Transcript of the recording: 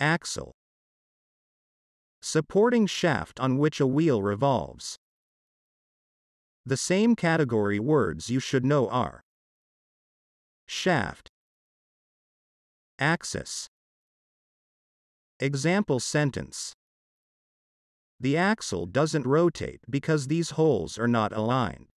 Axle. Supporting shaft on which a wheel revolves. The same category words you should know are shaft, axis. Example sentence The axle doesn't rotate because these holes are not aligned.